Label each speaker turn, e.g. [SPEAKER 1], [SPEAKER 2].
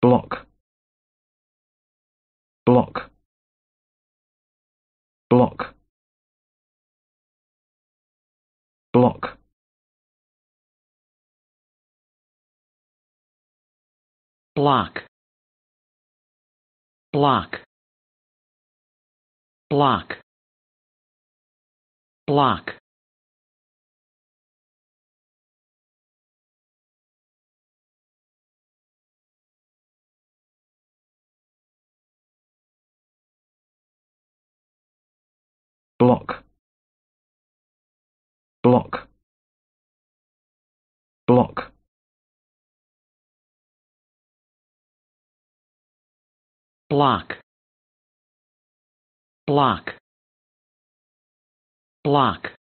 [SPEAKER 1] block. Block. Block. Block.
[SPEAKER 2] Block. Block. Block. Block
[SPEAKER 1] block. Block. Block.
[SPEAKER 2] Block. Block. Block